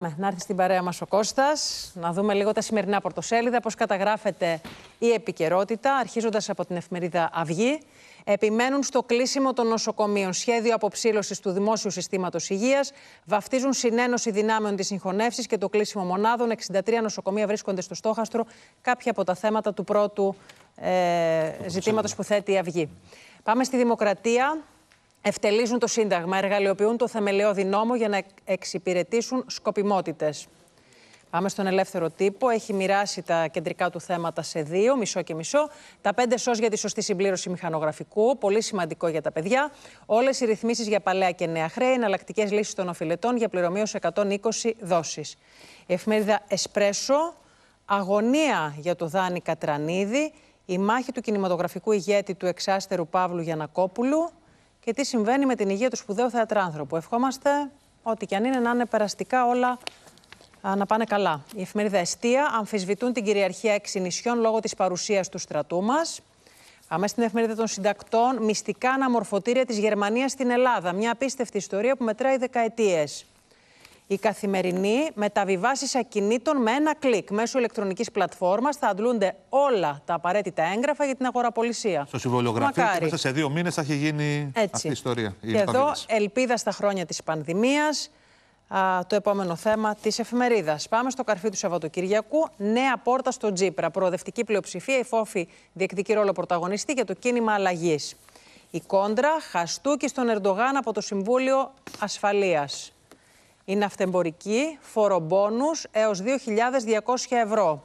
Να έρθει στην παρέα μας ο Κώστας, να δούμε λίγο τα σημερινά πορτοσέλιδα, πώς καταγράφεται η επικαιρότητα, αρχίζοντας από την εφημερίδα Αυγή. Επιμένουν στο κλείσιμο των νοσοκομείων. Σχέδιο αποψήλωσης του δημόσιου συστήματος υγείας. Βαφτίζουν συνένωση δυνάμεων της συγχωνεύσης και το κλείσιμο μονάδων. 63 νοσοκομεία βρίσκονται στο στόχαστρο. Κάποια από τα θέματα του πρώτου ε, ζητήματος που θέτει η Αυγή. Πάμε στη Δημοκρατία ευτελίζουν το Σύνταγμα, εργαλειοποιούν το θεμελιώδη νόμο για να εξυπηρετήσουν σκοπιμότητες. Πάμε στον ελεύθερο τύπο. Έχει μοιράσει τα κεντρικά του θέματα σε δύο, μισό και μισό. Τα πέντε σως για τη σωστή συμπλήρωση μηχανογραφικού, πολύ σημαντικό για τα παιδιά. Όλες οι ρυθμίσεις για παλαιά και νέα χρέη, εναλλακτικές λύσεις των οφειλετών για πληρωμή 120 δόσεις. Η εφημερίδα Εσπρέσο, αγωνία για το Δάνη Κατρανίδη, η μάχη του κινηματογραφικού ηγέτη του εξάστερου Παύλου Γιανακόπουλου και τι συμβαίνει με την υγεία του σπουδαίου θεατράνθρωπου. Ευχόμαστε ό,τι και αν είναι να είναι περαστικά όλα να πάνε καλά. Η εφημερίδα Εστία αμφισβητούν την κυριαρχία έξι νησιών λόγω της παρουσίας του στρατού μας. Πάμε στην εφημερίδα των συντακτών. Μυστικά αναμορφωτήρια της Γερμανίας στην Ελλάδα. Μια απίστευτη ιστορία που μετράει δεκαετίες η καθημερινή μεταβιβάσει ακινήτων με ένα κλικ. Μέσω ηλεκτρονικής πλατφόρμας θα αντλούνται όλα τα απαραίτητα έγγραφα για την αγοραπολισία. Στο συμβολογραφείο και μέσα σε δύο μήνες θα έχει γίνει αυτή η ιστορία. Η και εδώ ελπίδα στα χρόνια της πανδημίας. Το επόμενο θέμα της εφημερίδας. Πάμε στο καρφί του Σαββατοκυριακού. Νέα πόρτα στο Τζίπρα. Προοδευτική πλειοψηφία. Η Φόφη διεκδικεί ρόλο πρωταγωνιστή για το κίνημα αλλαγής. Η κόντρα χαστούκι στον Ερντογάν από το Συμβούλιο Ασφαλείας είναι αυτεμπορική, φορομπόνους έως 2.200 ευρώ.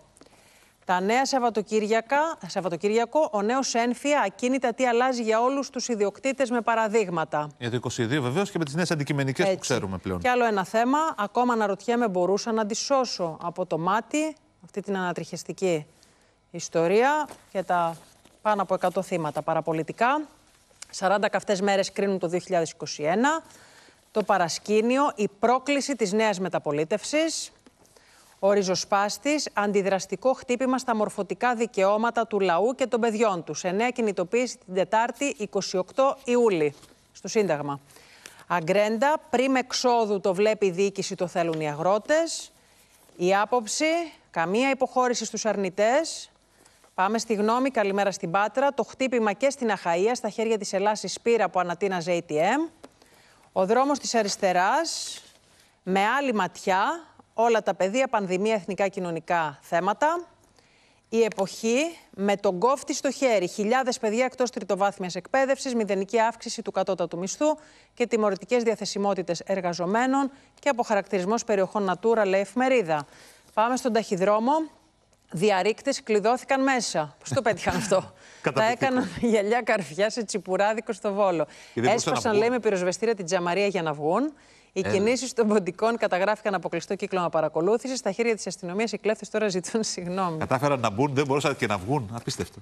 Τα νέα Σαββατοκύριακα, Σαββατοκύριακο, ο νέος ένφια ακίνητα τι αλλάζει για όλους τους ιδιοκτήτες με παραδείγματα. Για το 22 βεβαίως και με τις νέες αντικειμενικές που ξέρουμε πλέον. Και άλλο ένα θέμα, ακόμα αναρωτιέμαι μπορούσα να τη σώσω από το μάτι, αυτή την ανατριχιαστική ιστορία και τα πάνω από 100 θύματα παραπολιτικά. 40 καυτές μέρες κρίνουν το 2021 το παρασκήνιο, η πρόκληση της νέας μεταπολίτευσης, ο ριζοσπάστης, αντιδραστικό χτύπημα στα μορφωτικά δικαιώματα του λαού και των παιδιών τους. Σε νέα κινητοποίηση την Τετάρτη 28 Ιούλη στο Σύνταγμα. Αγκρέντα, πριν εξόδου το βλέπει η διοίκηση, το θέλουν οι αγρότες. Η άποψη, καμία υποχώρηση στους αρνητές. Πάμε στη γνώμη, καλημέρα στην Πάτρα. Το χτύπημα και στην Αχαΐα, στα χέρια της Ελλάσης Σπύρα που ανατείναζε ATM. Ο δρόμος της αριστεράς, με άλλη ματιά, όλα τα παιδεία, πανδημία, εθνικά κοινωνικά θέματα. Η εποχή με τον κόφτη στο χέρι. Χιλιάδες παιδιά εκτός τριτοβάθμιας εκπαίδευσης, μηδενική αύξηση του κατώτατου μισθού και τιμωρητικές διαθεσιμότητες εργαζομένων και αποχαρακτηρισμός περιοχών Natura, λέει εφημερίδα. Πάμε στον ταχυδρόμο διαρρήκτες κλειδώθηκαν μέσα. Πώς το πέτυχαν αυτό; Τα έκαναν γυαλιά καρφιά σε τσιπουράδικο στο βόλο. Έσπασαν, λέει, με πυροσβεστήρια την τζαμαρία για να βγουν. Οι ε, κινήσεις των ποντικών καταγράφηκαν από κλειστό κύκλωμα παρακολούθηση. Στα χέρια της αστυνομίας οι κλέφτες τώρα ζητούν συγγνώμη. Κατάφεραν να μπουν, δεν μπορούσαν και να βγουν. Απίστευτο.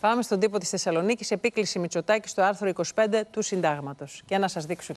Πάμε στον τύπο της Θεσσαλονίκης. Επίκληση Μητσοτάκη στο άρθρο 25 του Συντάγματος. Και να σας δείξω